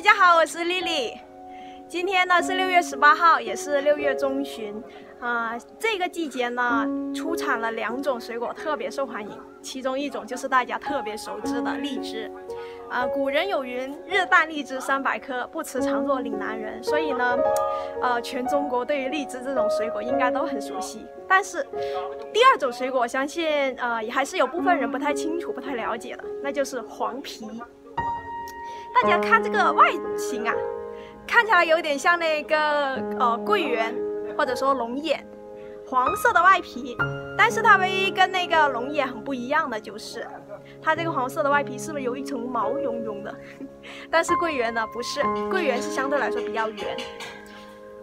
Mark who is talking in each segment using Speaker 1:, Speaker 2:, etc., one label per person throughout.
Speaker 1: 大家好，我是丽丽。今天呢是六月十八号，也是六月中旬。啊、这个季节呢出产了两种水果特别受欢迎，其中一种就是大家特别熟知的荔枝。啊、古人有云：“日啖荔枝三百颗，不辞常作岭南人。”所以呢，呃，全中国对于荔枝这种水果应该都很熟悉。但是第二种水果，相信呃也还是有部分人不太清楚、不太了解的，那就是黄皮。大家看这个外形啊，看起来有点像那个呃桂圆或者说龙眼，黄色的外皮。但是它唯一跟那个龙眼很不一样的就是，它这个黄色的外皮是不是有一层毛茸茸的？但是桂圆呢不是，桂圆是相对来说比较圆。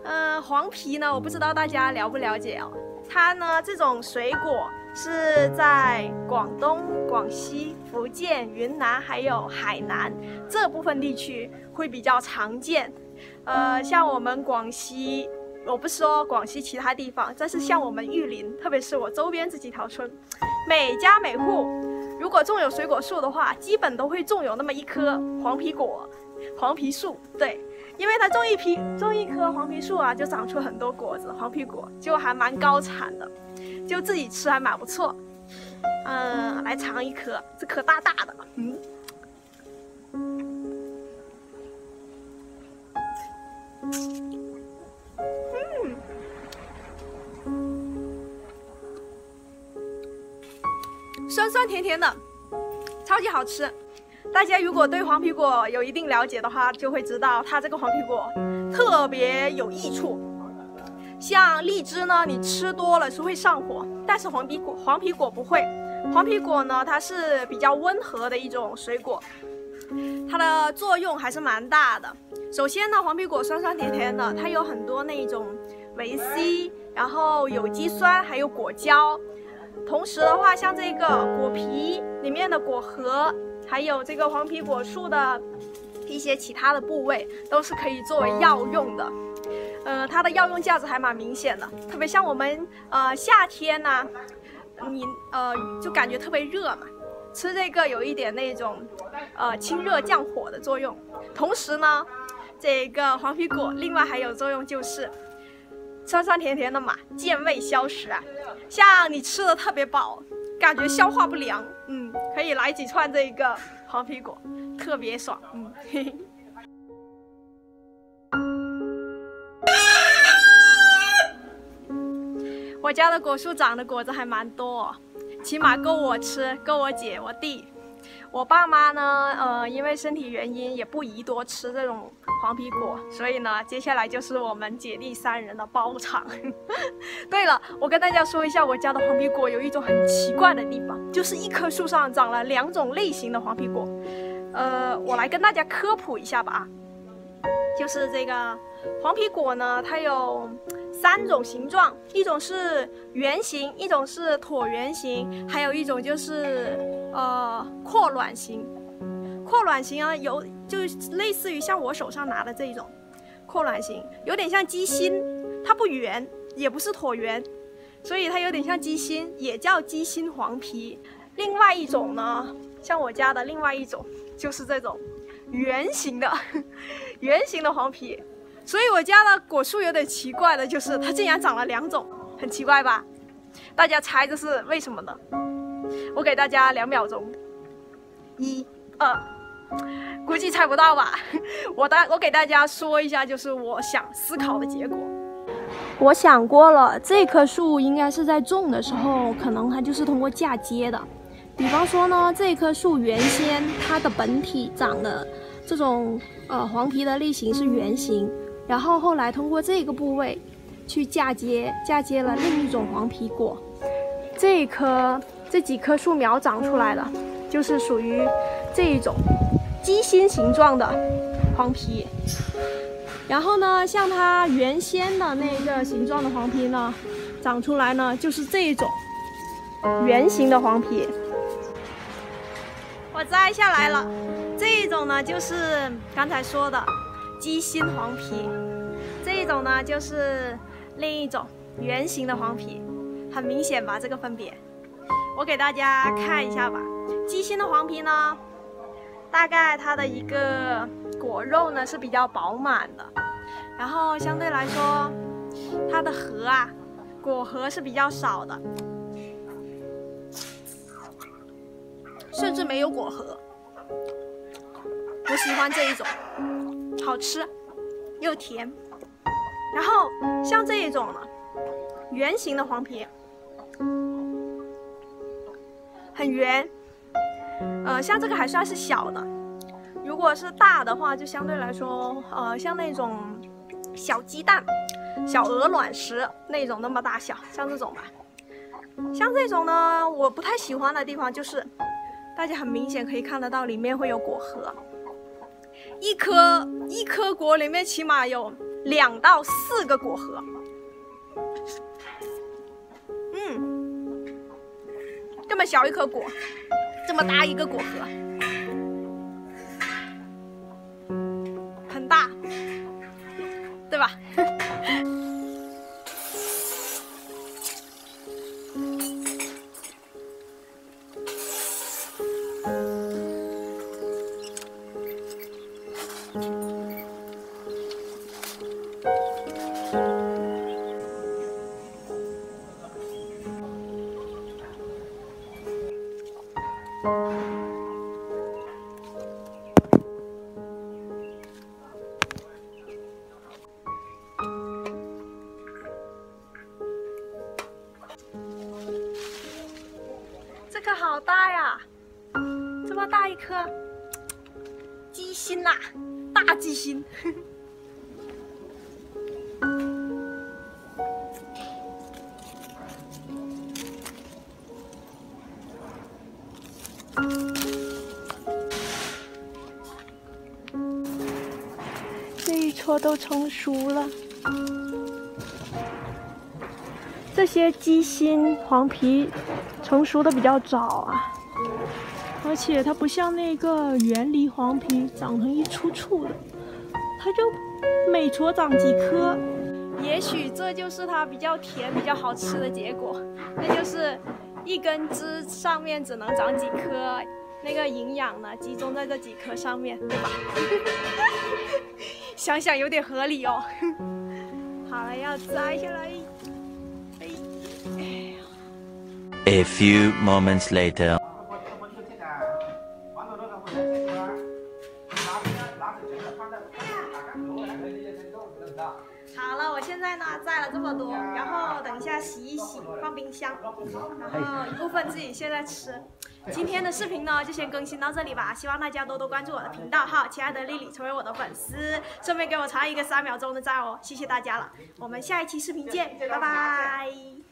Speaker 1: 嗯、黄皮呢，我不知道大家了不了解哦。它呢这种水果是在广东、广西、福建、云南还有海南这部分地区会比较常见。呃，像我们广西，我不说广西其他地方，但是像我们玉林，特别是我周边这几条村，每家每户如果种有水果树的话，基本都会种有那么一棵黄皮果、黄皮树。对，因为它种一批种一棵黄皮树啊，就长出很多果子，黄皮果就还蛮高产的，就自己吃还蛮不错。嗯，来尝一颗，这颗大大的，嗯。嗯酸酸甜甜的，超级好吃。大家如果对黄皮果有一定了解的话，就会知道它这个黄皮果特别有益处。像荔枝呢，你吃多了是会上火，但是黄皮果黄皮果不会。黄皮果呢，它是比较温和的一种水果，它的作用还是蛮大的。首先呢，黄皮果酸酸甜甜的，它有很多那种维 C，然后有机酸，还有果胶。同时的话，像这个果皮里面的果核，还有这个黄皮果树的一些其他的部位，都是可以作为药用的。呃，它的药用价值还蛮明显的，特别像我们呃夏天呐、你呃就感觉特别热嘛，吃这个有一点那种呃清热降火的作用。同时呢，这个黄皮果另外还有作用就是酸酸甜甜的嘛，健胃消食啊。像你吃的特别饱，感觉消化不良，嗯，可以来几串这个黄皮果，特别爽，嗯。嘿嘿我家的果树长的果子还蛮多、起码够我吃，够我姐、我弟。我爸妈呢，呃，因为身体原因也不宜多吃这种黄皮果，所以呢，接下来就是我们姐弟三人的包场。对了，我跟大家说一下，我家的黄皮果有一种很奇怪的地方，就是一棵树上长了两种类型的黄皮果。呃，我来跟大家科普一下吧啊，就是这个黄皮果呢，它有三种形状，一种是圆形，一种是椭圆形，还有一种就是呃扩卵形。扩卵形啊，有就类似于像我手上拿的这一种扩卵形，有点像鸡心，它不圆，也不是椭圆，所以它有点像鸡心，也叫鸡心黄皮。另外一种呢，像我家的另外一种就是这种圆形的 圆形的黄皮。所以我家的果树有点奇怪的，就是它竟然长了两种，很奇怪吧？大家猜这是为什么呢？我给大家两秒钟，一、二，估计猜不到吧？我大我给大家说一下，就是我想思考的结果。我想过了，这棵树应该是在种的时候，可能它就是通过嫁接的。比方说呢，这棵树原先它的本体长的这种呃黄皮的类型是圆形。然后后来通过这个部位去嫁接，嫁接了另一种黄皮果。这一棵这几棵树苗长出来的，就是属于这一种鸡心形状的黄皮。然后呢，像它原先的那个形状的黄皮呢，长出来呢就是这一种圆形的黄皮。我摘下来了，这一种呢就是刚才说的。鸡心黄皮，这一种呢就是另一种圆形的黄皮，很明显吧？这个分别，我给大家看一下吧。鸡心的黄皮呢，大概它的一个果肉呢是比较饱满的，然后相对来说，它的核啊，果核是比较少的，甚至没有果核。我喜欢这一种，好吃又甜。然后像这一种呢，圆形的黄皮，很圆。呃，像这个还算是小的，如果是大的话，就相对来说，呃，像那种小鸡蛋、小鹅卵石那种那么大小，像这种吧。像这种呢，我不太喜欢的地方就是，大家很明显可以看得到里面会有果核，一颗一颗果里面起码有两到四个果核。嗯，这么小一颗果。这么大一个果核，很大，对吧？好大呀，这么大一颗。鸡心呐，大鸡心。这一撮都成熟了，这些鸡心黄皮成熟的比较早啊，而且它不像那个圆梨黄皮长成一簇簇的，它就每撮长几颗。也许这就是它比较甜、比较好吃的结果，那就是。一根枝上面只能长几颗，那个营养呢集中在这几颗上面，对吧？想想有点合理哦。好了，要摘下来。
Speaker 2: A few moments later.
Speaker 1: 好了，我现在呢摘了这么多，然后等一下洗一洗，放冰箱，然后一部分自己现在吃。今天的视频呢就先更新到这里吧，希望大家多多关注我的频道哈，亲爱的丽丽成为我的粉丝，顺便给我传一个三秒钟的赞哦，谢谢大家了，我们下一期视频见，拜拜。